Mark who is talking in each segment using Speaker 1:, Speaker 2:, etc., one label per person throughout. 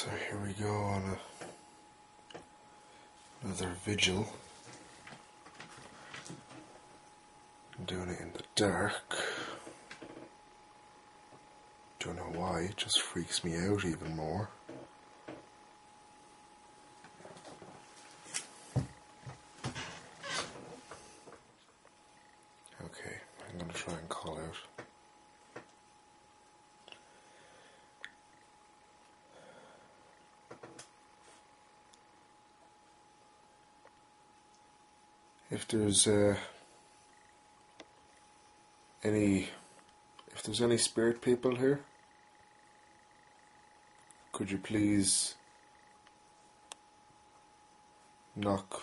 Speaker 1: So here we go on a, another vigil. Doing it in the dark. Don't know why, it just freaks me out even more. Okay, I'm gonna try and call out. If there's uh, any, if there's any spirit people here, could you please knock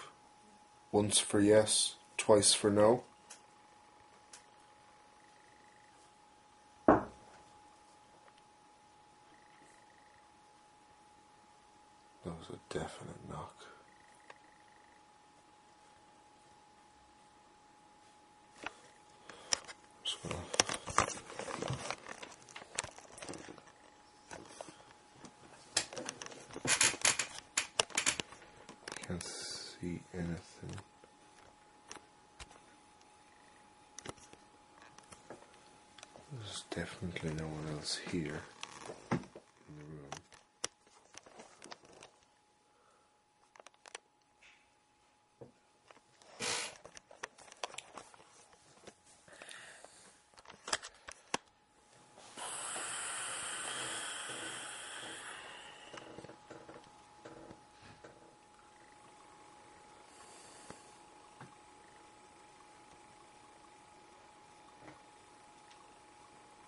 Speaker 1: once for yes, twice for no? That was a definite knock. Can't see anything. There's definitely no one else here in the room.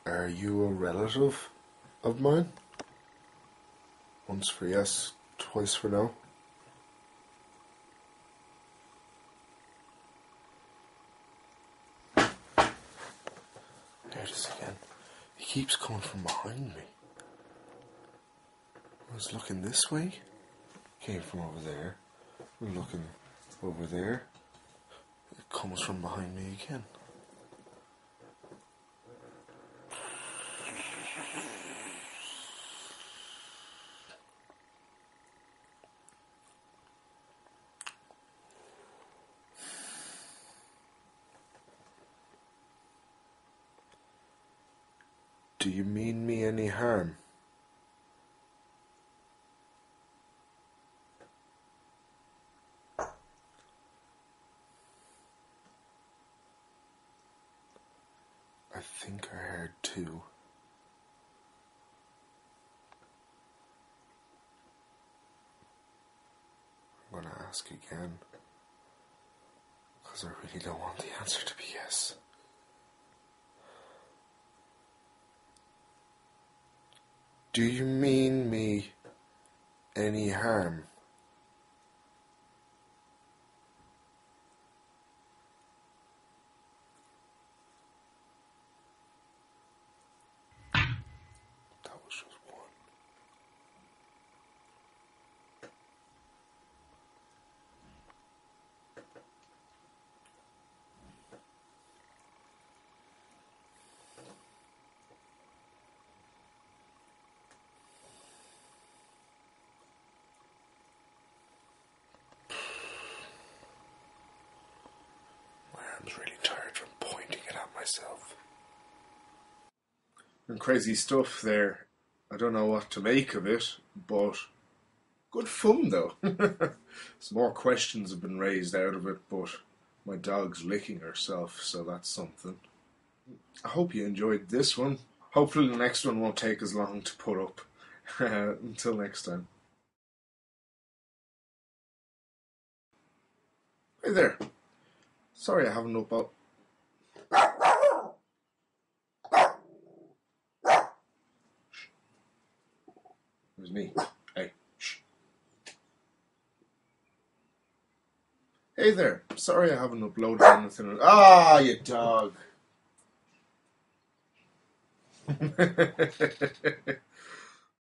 Speaker 1: Are you a relative of mine? Once for yes, twice for no. There it is again. He keeps coming from behind me. I was looking this way, came from over there. Looking over there. It comes from behind me again. Do you mean me any harm? I think I heard two. I'm gonna ask again. Because I really don't want the answer to be yes. Do you mean me any harm? That was just one. My arm's really tired from pointing it at myself. And crazy stuff there. I don't know what to make of it, but good fun though. Some more questions have been raised out of it, but my dog's licking herself, so that's something. I hope you enjoyed this one. Hopefully, the next one won't take as long to put up. Until next time. Hey there. Sorry I haven't up. It was me. Hey. Hey there. Sorry I haven't uploaded anything. Ah, you dog.